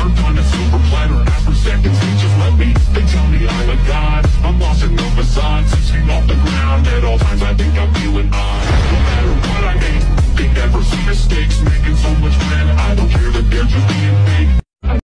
served on a silver platter. After seconds he just let me They tell me I'm a god. I'm lost in the facade Six feet off the ground. At all times I think I'm feeling odd No matter what I make They never see mistakes.